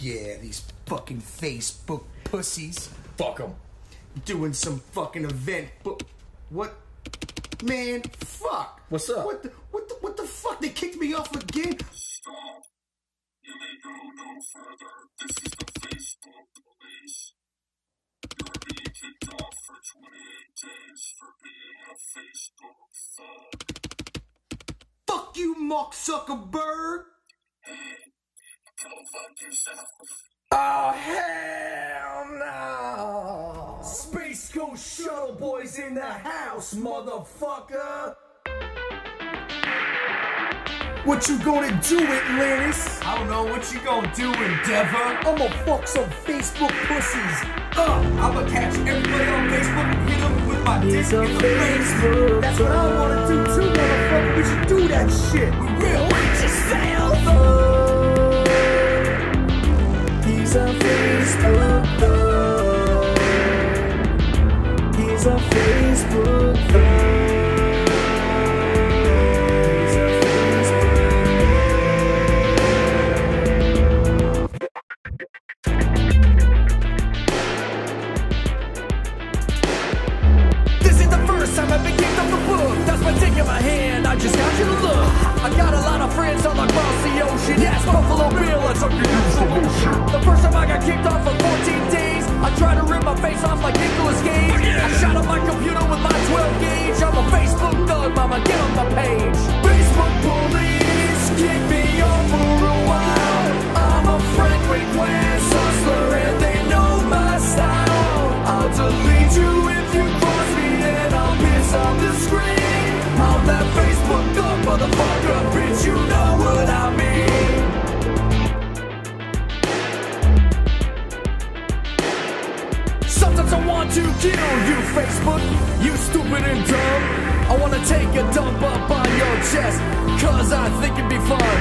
Yeah, these fucking Facebook pussies Fuck them. doing some fucking event. But what? Man, fuck. What's up? What the what the what the fuck? They kicked me off again. Stop. You may go no further. This is the Facebook police. You're being kicked off for 28 days for being a Facebook thug. Fuck you, Mark Zuckerberg. Go fuck yourself. Oh hell no! Space Shuttle Boys in the house, motherfucker! What you gonna do, Atlantis? I don't know what you gonna do, Endeavor. I'ma fuck some Facebook pussies. Uh, I'ma catch everybody on Facebook and hit them with my dick in the face. That's what I wanna do too, motherfucker. We should do that shit. We will reach yourself. Dick in my hand. I just got you to look. I got a lot of friends all across the ocean. Yes, Buffalo Bill, it's up to you. The first time I got kicked off for 14 days, I tried to rip my face off like Nicolas Cage. Oh, I shot up my take a dump up on your chest, cause I think it'd be fun.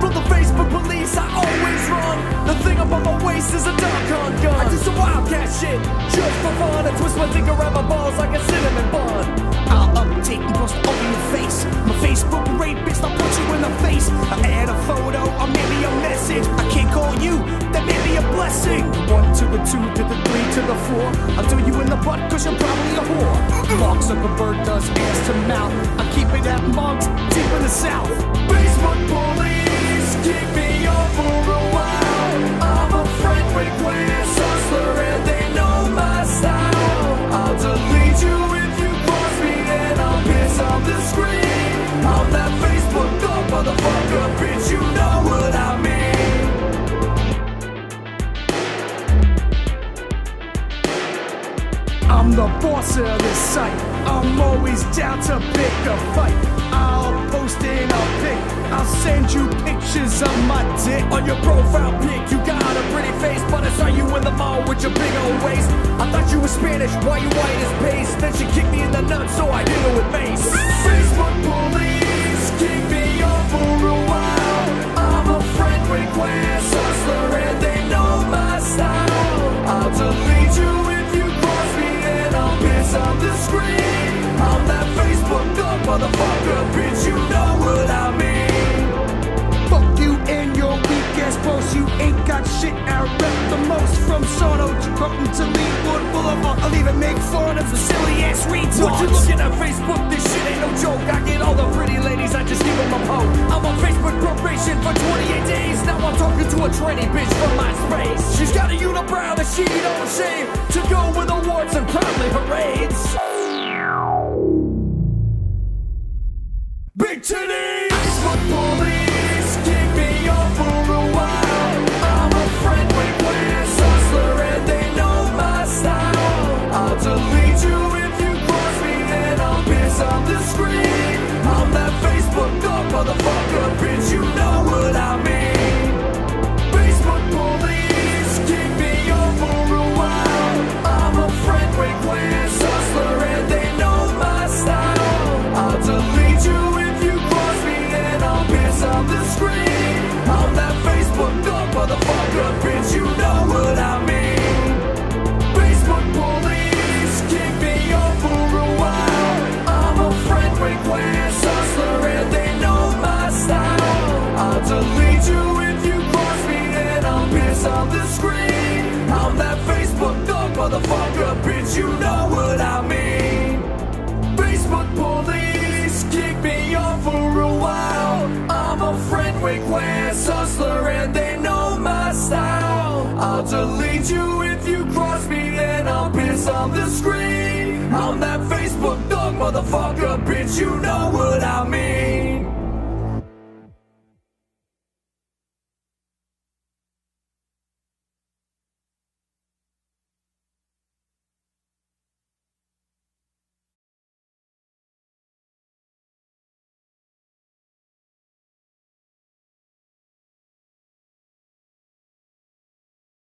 From the Facebook police, I always run. The thing up on my waist is a dog gun. I do some wildcat shit, just for fun. I twist my dick around my balls like a cinnamon bun. I'll update and post in your face. A Facebook rapist, I'll punch you in the face. I add a photo or maybe a message. I can't call you, that may be a blessing. One to the two to the three to the four. I'll do you in the butt cause you're probably a whore. a bird does ass to mouth. I keep it at mugs deep in the south. I'm the boss of this site. I'm always down to pick a fight. I'll post in a pic. I'll send you pictures of my dick. On your profile pic, you got a pretty face, but I saw you in the mall with your big old waist. I thought you were Spanish, why you white as paste? Then she kicked me in the nuts, so I hit her with mace. Ah! Facebook police, on the screen. I'm that Facebook dog motherfucker, bitch, you know what I mean. Fuck you and your weak ass boss. You ain't got shit. I rep the most from Sono to Croton to Leewood Boulevard. I'll even make fun of the silly ass retards. What you looking at Facebook? This shit ain't no joke. I get all the pretty ladies, I just Big titties! Delete you if you cross me, then I'll piss on the screen. I'm that Facebook dog motherfucker, bitch, you know what I mean.